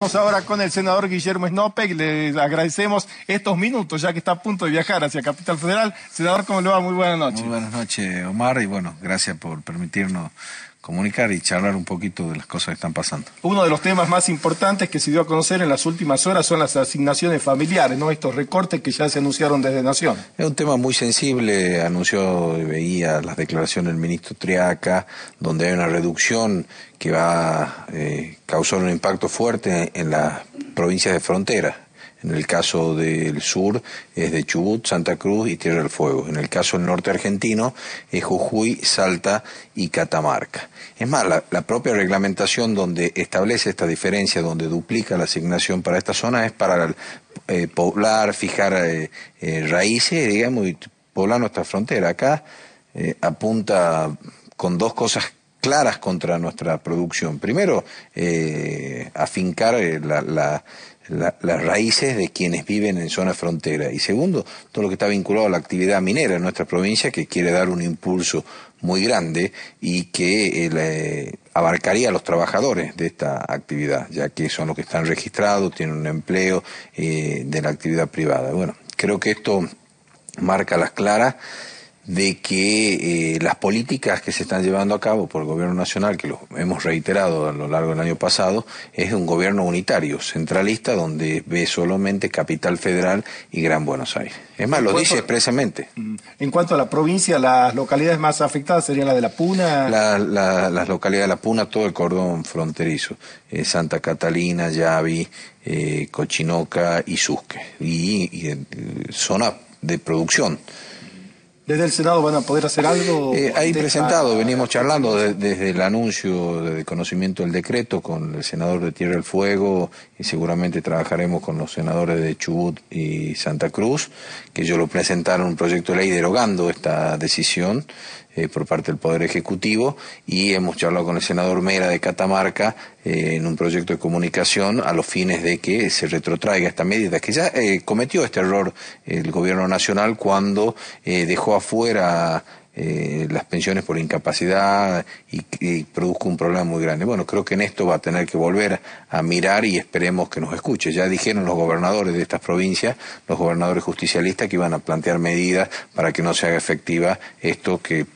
Ahora con el senador Guillermo Snope, le agradecemos estos minutos, ya que está a punto de viajar hacia Capital Federal. Senador, ¿cómo le va? Muy buenas noches. Muy buenas noches, Omar, y bueno, gracias por permitirnos comunicar y charlar un poquito de las cosas que están pasando. Uno de los temas más importantes que se dio a conocer en las últimas horas son las asignaciones familiares, ¿no? Estos recortes que ya se anunciaron desde Nación. Es un tema muy sensible, anunció, veía las declaraciones del ministro Triaca, donde hay una reducción que va a eh, causar un impacto fuerte en las provincias de frontera en el caso del sur es de Chubut, Santa Cruz y Tierra del Fuego. En el caso del norte argentino es Jujuy, Salta y Catamarca. Es más, la, propia reglamentación donde establece esta diferencia, donde duplica la asignación para esta zona, es para eh, poblar, fijar eh, eh, raíces, digamos, y poblar nuestra frontera. Acá apunta con dos cosas claras contra nuestra producción. Primero, afincar la las raíces de quienes viven en zona frontera. Y segundo, todo lo que está vinculado a la actividad minera en nuestra provincia, que quiere dar un impulso muy grande y que eh, abarcaría a los trabajadores de esta actividad, ya que son los que están registrados, tienen un empleo eh, de la actividad privada. Bueno, creo que esto marca las claras de que eh, las políticas que se están llevando a cabo por el gobierno nacional, que lo hemos reiterado a lo largo del año pasado, es un gobierno unitario, centralista, donde ve solamente Capital Federal y Gran Buenos Aires. Es más, lo dice expresamente. Mm, en cuanto a la provincia, las localidades más afectadas serían las de La Puna. las localidades de La Puna, todo el cordón fronterizo. Eh, Santa Catalina, Yavi, eh, Cochinoca y Susque. Y, y zona de producción desde el Senado van a poder hacer algo. Eh, ahí presentado, venimos charlando desde el anuncio de conocimiento del decreto con el senador de Tierra del Fuego y seguramente trabajaremos con los senadores de Chubut y Santa Cruz, que ellos lo presentaron un proyecto de ley derogando esta decisión eh, por parte del Poder Ejecutivo y hemos charlado con el senador Mera de Catamarca eh, en un proyecto de comunicación a los fines de que se retrotraiga esta medida, que ya eh, cometió este error el Gobierno Nacional cuando dejó afuera las pensiones por incapacidad y, y, produjo un problema muy grande. Bueno, creo que en esto va a tener que volver a mirar y esperemos que nos escuche. Ya dijeron los gobernadores de estas provincias, los gobernadores justicialistas, que iban a plantear medidas para que no se haga efectiva esto que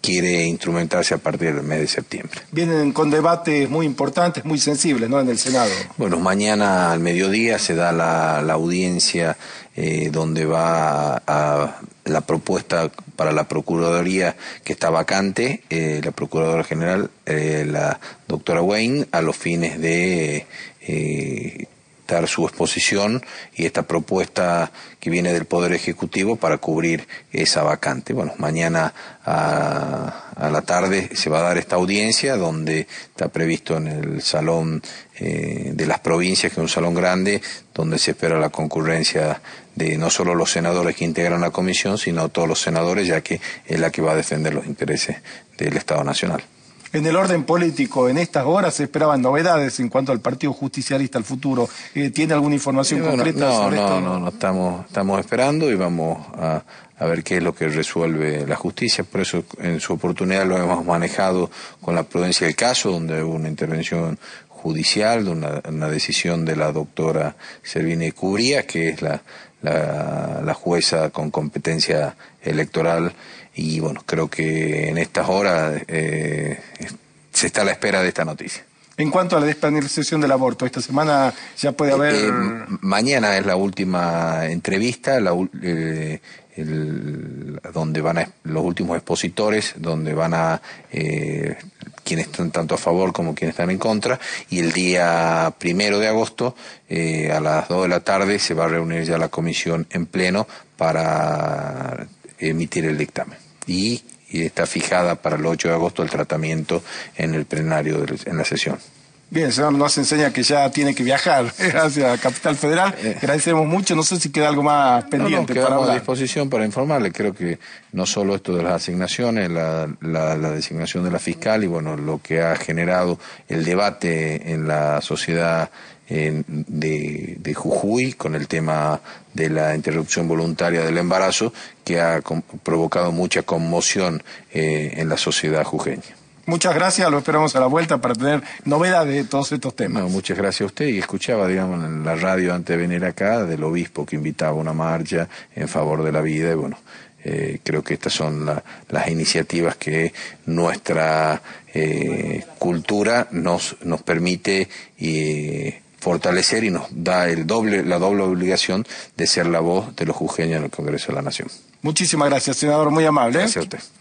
quiere instrumentarse a partir del mes de septiembre. Vienen con debates muy importantes, muy sensibles, ¿no? En el Senado. Bueno, mañana al mediodía se da la, audiencia eh, donde va a, la propuesta para la Procuraduría que está vacante, eh, la Procuradora General, eh, la doctora Wayne, a los fines de dar su exposición y esta propuesta que viene del Poder Ejecutivo para cubrir esa vacante. Bueno, mañana a, la tarde se va a dar esta audiencia donde está previsto en el Salón eh, de las Provincias, que es un salón grande, donde se espera la concurrencia de no solo los senadores que integran la comisión, sino todos los senadores, ya que es la que va a defender los intereses del Estado Nacional. En el orden político, en estas horas se esperaban novedades en cuanto al Partido Justicialista al futuro. Eh, ¿Tiene alguna información concreta no, sobre no, esto? No, no, estamos, estamos esperando y vamos a, ver qué es lo que resuelve la justicia. Por eso, en su oportunidad, lo hemos manejado con la prudencia del caso, donde hubo una intervención judicial, una, una decisión de la doctora Servine Cubría, que es la, la, jueza con competencia electoral y bueno, creo que en estas horas eh, se está a la espera de esta noticia. En cuanto a la despenalización del aborto, esta semana ya puede haber... Eh, mañana es la última entrevista, la, eh, donde van a, los últimos expositores, donde van a eh, quienes están tanto a favor como quienes están en contra, y el día primero de agosto, eh, a las dos de la tarde, se va a reunir ya la comisión en pleno para emitir el dictamen. Y, está fijada para el 8 de agosto el tratamiento en el plenario, en la sesión. Bien, señor, nos enseña que ya tiene que viajar hacia Capital Federal. Eh. Agradecemos mucho. No sé si queda algo más pendiente no, para a disposición para informarle. Creo que no solo esto de las asignaciones, la, la, designación de la fiscal y bueno, lo que ha generado el debate en la sociedad de, de, Jujuy con el tema de la interrupción voluntaria del embarazo que ha provocado mucha conmoción eh, en la sociedad jujeña. Muchas gracias, lo esperamos a la vuelta para tener novedades de todos estos temas. muchas gracias a usted y escuchaba, digamos, en la radio antes de venir acá del obispo que invitaba a una marcha en favor de la vida y bueno, eh, creo que estas son las iniciativas que nuestra eh, cultura nos, nos permite eh, fortalecer y nos da el doble, la doble obligación de ser la voz de los jujeños en el Congreso de la Nación. Muchísimas gracias, senador, muy amable. Gracias a usted.